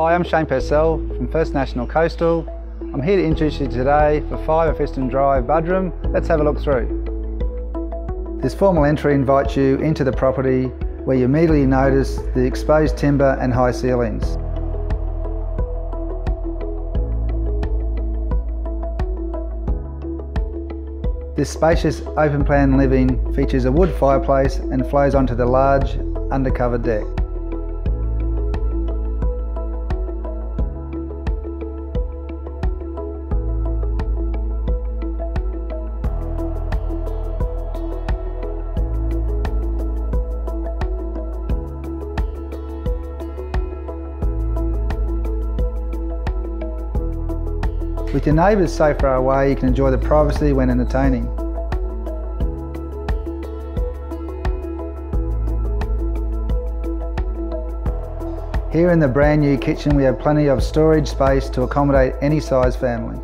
Hi, I'm Shane Purssell from First National Coastal. I'm here to introduce you today for 5 Alfriston Drive Buderim. Let's have a look through. This formal entry invites you into the property where you immediately notice the exposed timber and high ceilings. This spacious open plan living features a wood fireplace and flows onto the large undercover deck. With your neighbours so far away, you can enjoy the privacy when entertaining. Here in the brand new kitchen we have plenty of storage space to accommodate any size family.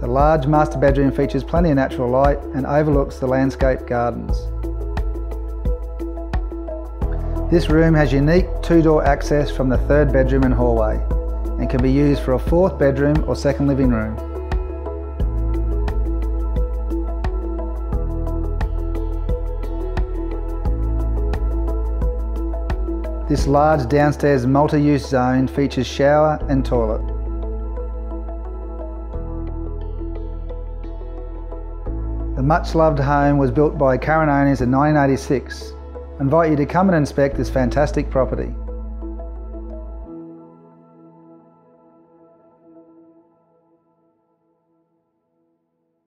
The large master bedroom features plenty of natural light and overlooks the landscape gardens. This room has unique two-door access from the third bedroom and hallway and can be used for a fourth bedroom or second living room. This large downstairs multi-use zone features shower and toilet. The much loved home was built by current owners in 1986 invite you to come and inspect this fantastic property.